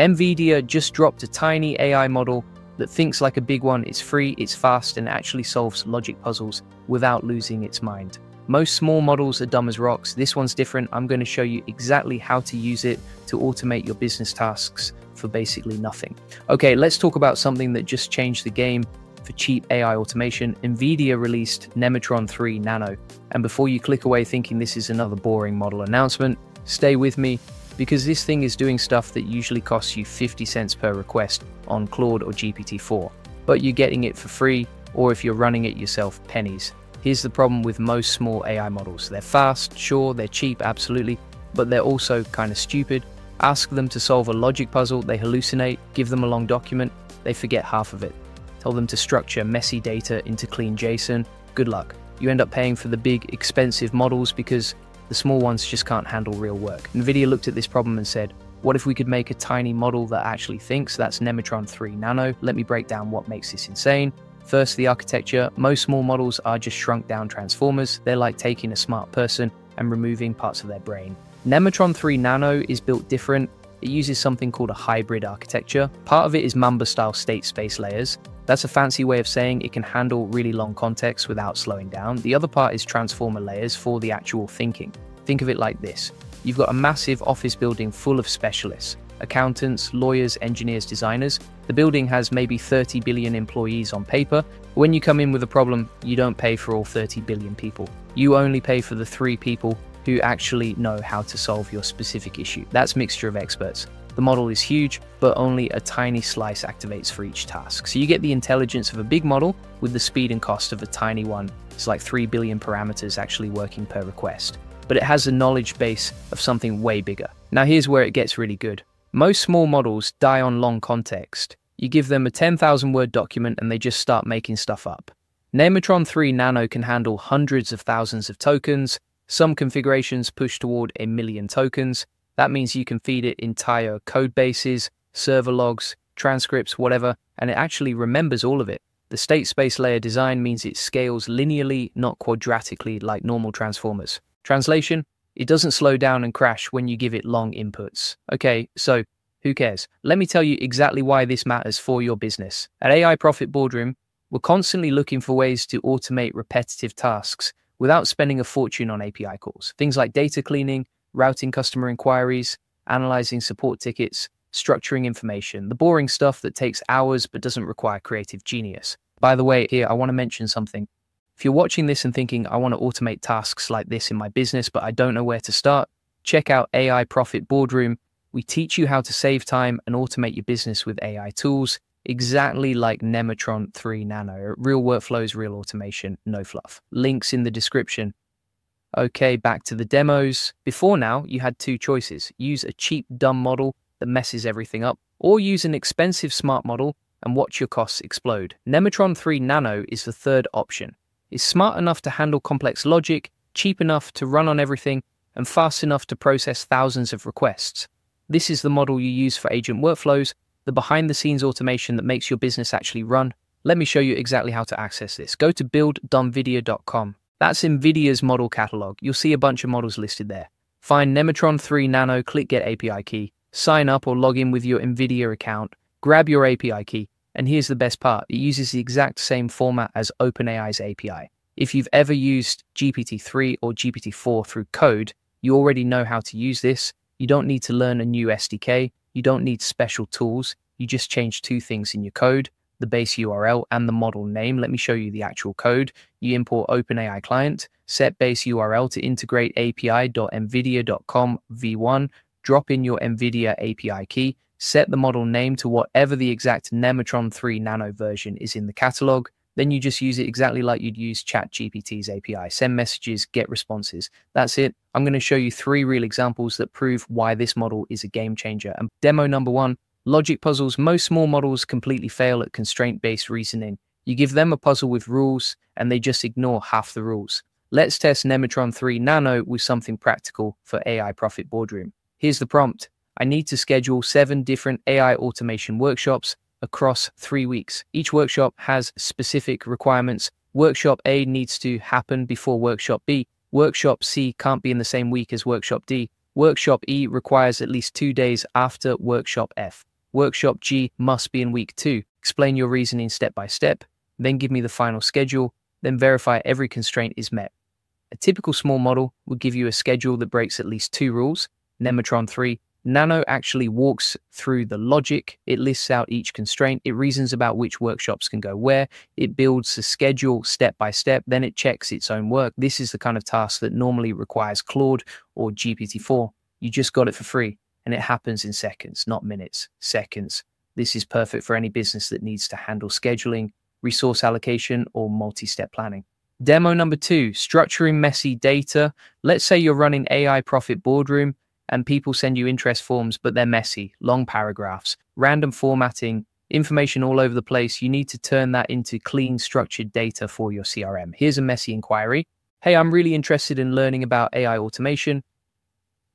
NVIDIA just dropped a tiny AI model that thinks like a big one, it's free, it's fast, and actually solves logic puzzles without losing its mind. Most small models are dumb as rocks. This one's different. I'm going to show you exactly how to use it to automate your business tasks for basically nothing. Okay, let's talk about something that just changed the game for cheap AI automation. NVIDIA released Nemotron 3 Nano. And before you click away thinking this is another boring model announcement, stay with me because this thing is doing stuff that usually costs you 50 cents per request on Claude or GPT-4, but you're getting it for free, or if you're running it yourself, pennies. Here's the problem with most small AI models. They're fast, sure, they're cheap, absolutely, but they're also kind of stupid. Ask them to solve a logic puzzle, they hallucinate, give them a long document, they forget half of it. Tell them to structure messy data into clean JSON, good luck. You end up paying for the big, expensive models because the small ones just can't handle real work. NVIDIA looked at this problem and said, what if we could make a tiny model that actually thinks? That's Nemotron 3 Nano. Let me break down what makes this insane. First, the architecture. Most small models are just shrunk down transformers. They're like taking a smart person and removing parts of their brain. Nemotron 3 Nano is built different. It uses something called a hybrid architecture. Part of it is Mamba style state space layers. That's a fancy way of saying it can handle really long contexts without slowing down. The other part is transformer layers for the actual thinking. Think of it like this. You've got a massive office building full of specialists, accountants, lawyers, engineers, designers. The building has maybe 30 billion employees on paper. When you come in with a problem, you don't pay for all 30 billion people. You only pay for the three people who actually know how to solve your specific issue. That's mixture of experts. The model is huge, but only a tiny slice activates for each task. So you get the intelligence of a big model with the speed and cost of a tiny one. It's like 3 billion parameters actually working per request. But it has a knowledge base of something way bigger. Now here's where it gets really good. Most small models die on long context. You give them a 10,000 word document and they just start making stuff up. Nemotron 3 Nano can handle hundreds of thousands of tokens, some configurations push toward a million tokens, that means you can feed it entire code bases, server logs, transcripts, whatever, and it actually remembers all of it. The state space layer design means it scales linearly, not quadratically like normal transformers. Translation? It doesn't slow down and crash when you give it long inputs. Okay, so who cares? Let me tell you exactly why this matters for your business. At AI Profit Boardroom, we're constantly looking for ways to automate repetitive tasks without spending a fortune on API calls. Things like data cleaning, routing customer inquiries, analyzing support tickets, structuring information, the boring stuff that takes hours but doesn't require creative genius. By the way, here I want to mention something. If you're watching this and thinking, I want to automate tasks like this in my business, but I don't know where to start, check out AI Profit Boardroom. We teach you how to save time and automate your business with AI tools, exactly like Nemotron 3 Nano. Real workflows, real automation, no fluff. Links in the description. Okay, back to the demos. Before now, you had two choices. Use a cheap, dumb model that messes everything up, or use an expensive smart model and watch your costs explode. Nemotron 3 Nano is the third option. It's smart enough to handle complex logic, cheap enough to run on everything, and fast enough to process thousands of requests. This is the model you use for agent workflows, the behind-the-scenes automation that makes your business actually run. Let me show you exactly how to access this. Go to build.nvidia.com. That's NVIDIA's model catalog. You'll see a bunch of models listed there. Find Nemotron 3 Nano, click Get API Key, sign up or log in with your NVIDIA account, grab your API key, and here's the best part it uses the exact same format as OpenAI's API. If you've ever used GPT-3 or GPT-4 through code, you already know how to use this. You don't need to learn a new SDK, you don't need special tools, you just change two things in your code the base URL and the model name. Let me show you the actual code. You import OpenAI client, set base URL to integrate api.nvidia.com v1, drop in your NVIDIA API key, set the model name to whatever the exact Nemotron 3 Nano version is in the catalog. Then you just use it exactly like you'd use ChatGPT's API. Send messages, get responses. That's it. I'm going to show you three real examples that prove why this model is a game changer. And demo number one, Logic puzzles, most small models completely fail at constraint-based reasoning. You give them a puzzle with rules, and they just ignore half the rules. Let's test Nemotron 3 Nano with something practical for AI Profit Boardroom. Here's the prompt. I need to schedule seven different AI automation workshops across three weeks. Each workshop has specific requirements. Workshop A needs to happen before Workshop B. Workshop C can't be in the same week as Workshop D. Workshop E requires at least two days after Workshop F. Workshop G must be in week two. Explain your reasoning step by step, then give me the final schedule, then verify every constraint is met. A typical small model would give you a schedule that breaks at least two rules. Nemotron 3 Nano actually walks through the logic. It lists out each constraint. It reasons about which workshops can go where. It builds the schedule step by step. Then it checks its own work. This is the kind of task that normally requires Claude or GPT-4. You just got it for free and it happens in seconds, not minutes, seconds. This is perfect for any business that needs to handle scheduling, resource allocation, or multi-step planning. Demo number two, structuring messy data. Let's say you're running AI Profit Boardroom and people send you interest forms, but they're messy, long paragraphs, random formatting, information all over the place. You need to turn that into clean, structured data for your CRM. Here's a messy inquiry. Hey, I'm really interested in learning about AI automation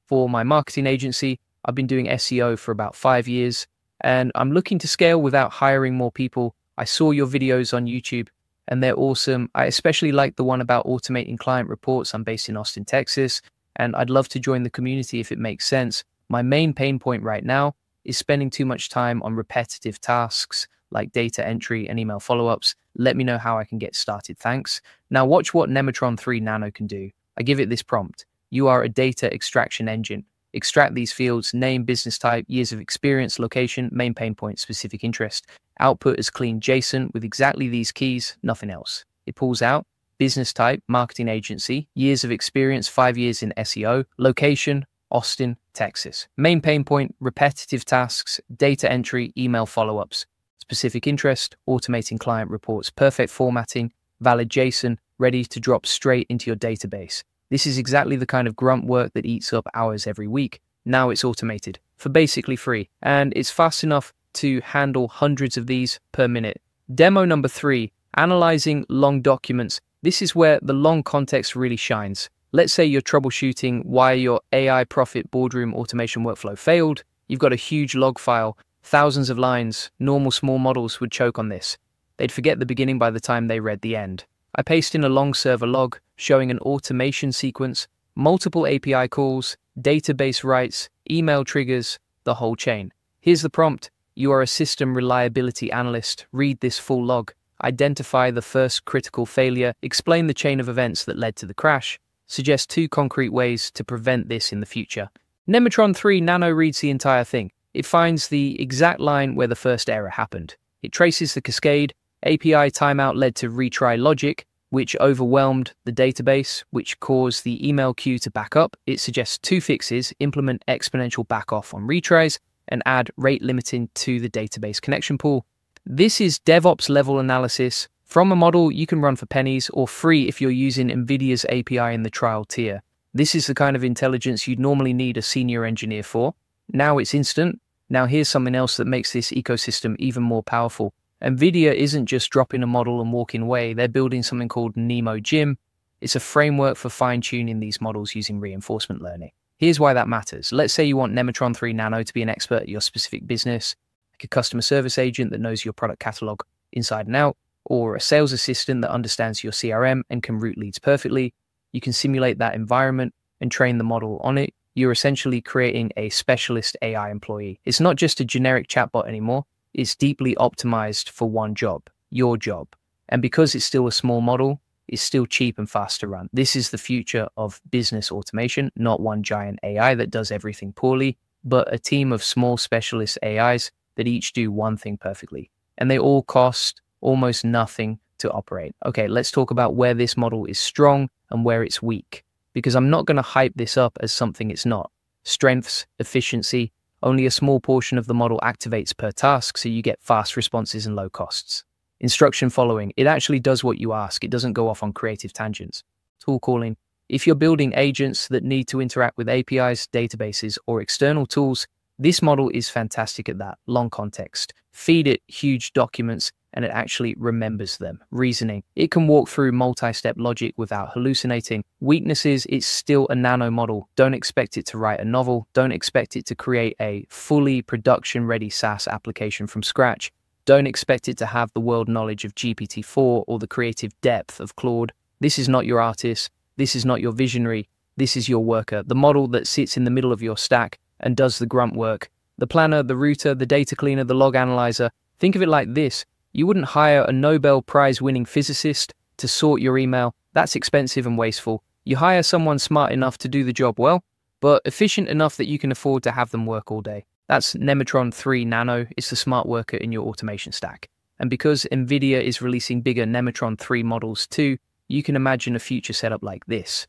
for my marketing agency. I've been doing SEO for about five years and I'm looking to scale without hiring more people. I saw your videos on YouTube and they're awesome. I especially like the one about automating client reports. I'm based in Austin, Texas and I'd love to join the community if it makes sense. My main pain point right now is spending too much time on repetitive tasks like data entry and email follow ups. Let me know how I can get started. Thanks. Now, watch what Nemotron 3 Nano can do. I give it this prompt You are a data extraction engine. Extract these fields name, business type, years of experience, location, main pain point, specific interest. Output as clean JSON with exactly these keys, nothing else. It pulls out business type, marketing agency, years of experience, five years in SEO, location, Austin, Texas. Main pain point, repetitive tasks, data entry, email follow ups, specific interest, automating client reports, perfect formatting, valid JSON, ready to drop straight into your database. This is exactly the kind of grunt work that eats up hours every week. Now it's automated for basically free, and it's fast enough to handle hundreds of these per minute. Demo number three analyzing long documents this is where the long context really shines. Let's say you're troubleshooting why your AI profit boardroom automation workflow failed. You've got a huge log file, thousands of lines. Normal small models would choke on this. They'd forget the beginning by the time they read the end. I paste in a long server log showing an automation sequence, multiple API calls, database writes, email triggers, the whole chain. Here's the prompt. You are a system reliability analyst. Read this full log identify the first critical failure, explain the chain of events that led to the crash, suggest two concrete ways to prevent this in the future. Nemotron 3 Nano reads the entire thing. It finds the exact line where the first error happened. It traces the cascade, API timeout led to retry logic, which overwhelmed the database, which caused the email queue to back up. It suggests two fixes implement exponential backoff on retries and add rate limiting to the database connection pool. This is DevOps level analysis from a model you can run for pennies or free if you're using NVIDIA's API in the trial tier. This is the kind of intelligence you'd normally need a senior engineer for. Now it's instant. Now here's something else that makes this ecosystem even more powerful. NVIDIA isn't just dropping a model and walking away, they're building something called NeMo Gym. It's a framework for fine tuning these models using reinforcement learning. Here's why that matters. Let's say you want Nemotron 3 Nano to be an expert at your specific business like a customer service agent that knows your product catalog inside and out, or a sales assistant that understands your CRM and can route leads perfectly. You can simulate that environment and train the model on it. You're essentially creating a specialist AI employee. It's not just a generic chatbot anymore, it's deeply optimized for one job, your job. And because it's still a small model, it's still cheap and fast to run. This is the future of business automation, not one giant AI that does everything poorly, but a team of small specialist AIs that each do one thing perfectly, and they all cost almost nothing to operate. Okay, let's talk about where this model is strong and where it's weak, because I'm not going to hype this up as something it's not. Strengths, efficiency, only a small portion of the model activates per task, so you get fast responses and low costs. Instruction following, it actually does what you ask, it doesn't go off on creative tangents. Tool calling, if you're building agents that need to interact with APIs, databases, or external tools, this model is fantastic at that long context. Feed it huge documents and it actually remembers them. Reasoning. It can walk through multi step logic without hallucinating. Weaknesses, it's still a nano model. Don't expect it to write a novel. Don't expect it to create a fully production ready SaaS application from scratch. Don't expect it to have the world knowledge of GPT 4 or the creative depth of Claude. This is not your artist. This is not your visionary. This is your worker, the model that sits in the middle of your stack and does the grunt work, The planner, the router, the data cleaner, the log analyzer. Think of it like this you wouldn't hire a Nobel Prize winning physicist to sort your email, that's expensive and wasteful. You hire someone smart enough to do the job well, but efficient enough that you can afford to have them work all day. That's Nemotron 3 Nano, it's the smart worker in your automation stack. And because NVIDIA is releasing bigger Nemotron 3 models too, you can imagine a future setup like this.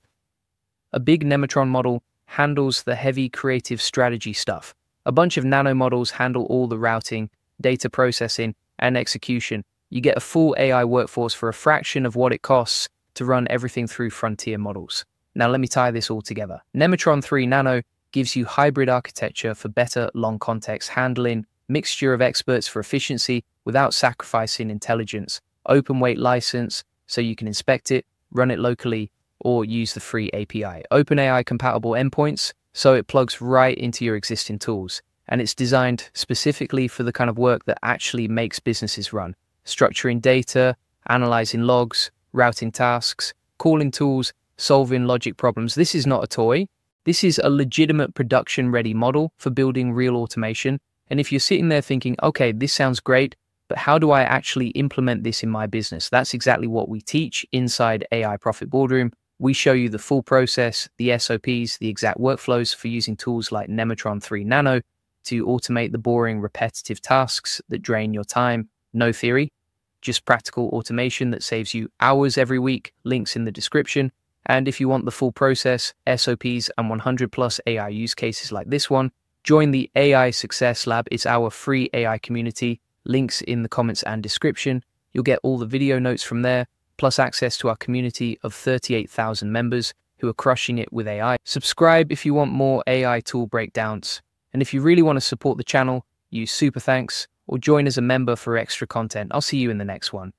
A big Nemotron model handles the heavy creative strategy stuff. A bunch of nano models handle all the routing, data processing, and execution. You get a full AI workforce for a fraction of what it costs to run everything through frontier models. Now let me tie this all together. Nemotron 3 Nano gives you hybrid architecture for better long context handling, mixture of experts for efficiency without sacrificing intelligence, open weight license so you can inspect it, run it locally, or use the free API. OpenAI compatible endpoints so it plugs right into your existing tools. And it's designed specifically for the kind of work that actually makes businesses run structuring data, analyzing logs, routing tasks, calling tools, solving logic problems. This is not a toy. This is a legitimate production ready model for building real automation. And if you're sitting there thinking, okay, this sounds great, but how do I actually implement this in my business? That's exactly what we teach inside AI Profit Boardroom. We show you the full process, the SOPs, the exact workflows for using tools like Nemotron 3 Nano to automate the boring, repetitive tasks that drain your time. No theory, just practical automation that saves you hours every week. Links in the description. And if you want the full process, SOPs, and 100 plus AI use cases like this one, join the AI Success Lab. It's our free AI community. Links in the comments and description. You'll get all the video notes from there, plus access to our community of 38,000 members who are crushing it with AI. Subscribe if you want more AI tool breakdowns. And if you really want to support the channel, use Super Thanks or join as a member for extra content. I'll see you in the next one.